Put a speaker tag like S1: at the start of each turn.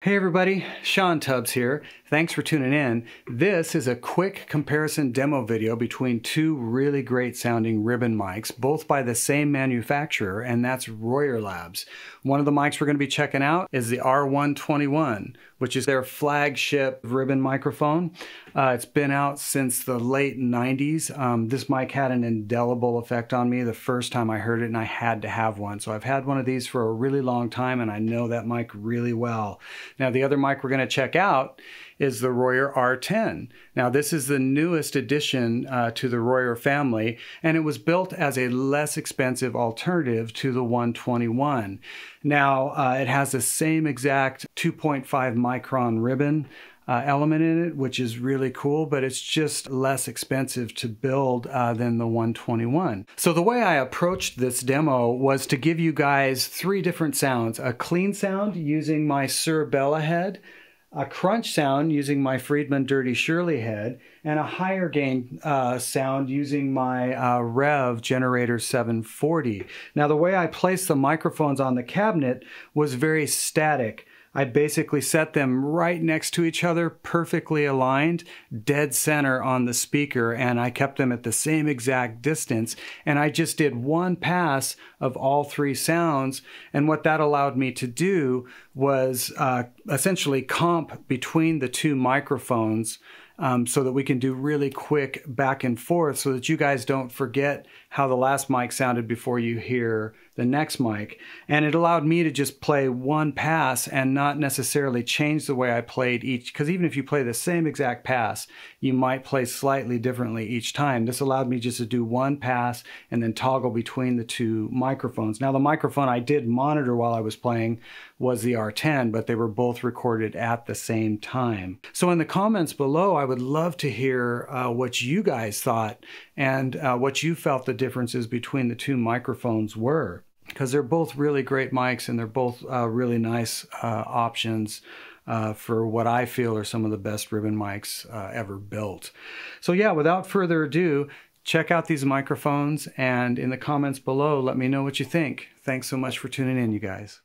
S1: Hey everybody, Shawn Tubbs here. Thanks for tuning in. This is a quick comparison demo video between two really great sounding ribbon mics, both by the same manufacturer, and that's Royer Labs. One of the mics we're going to be checking out is the R121, which is their flagship ribbon microphone. Uh, it's been out since the late 90s. Um, this mic had an indelible effect on me the first time I heard it, and I had to have one. So I've had one of these for a really long time, and I know that mic really well. Now, the other mic we're going to check out is the Royer R10. Now, this is the newest addition uh, to the Royer family, and it was built as a less expensive alternative to the 121. Now, uh, it has the same exact 2.5 micron ribbon. Uh, element in it, which is really cool, but it's just less expensive to build uh, than the 121. So the way I approached this demo was to give you guys three different sounds. A clean sound using my Suhr Bella head, a crunch sound using my Friedman Dirty Shirley head, and a higher gain uh, sound using my uh, Revv Generator 740. Now, the way I placed the microphones on the cabinet was very static. I basically set them right next to each other, perfectly aligned, dead center on the speaker, and I kept them at the same exact distance. And I just did one pass of all three sounds. And what that allowed me to do was uh, essentially comp between the two microphones um, so that we can do really quick back and forth so that you guys don't forget how the last mic sounded before you hear the next mic. And it allowed me to just play one pass and not necessarily change the way I played each, because even if you play the same exact pass, you might play slightly differently each time. This allowed me just to do one pass and then toggle between the two microphones. Now the microphone I did monitor while I was playing was the R10, but they were both recorded at the same time. So in the comments below, I would love to hear uh, what you guys thought and uh, what you felt the differences between the two microphones were. Because they're both really great mics and they're both uh, really nice uh, options uh, for what I feel are some of the best ribbon mics uh, ever built. So yeah, without further ado, check out these microphones and in the comments below, let me know what you think. Thanks so much for tuning in, you guys.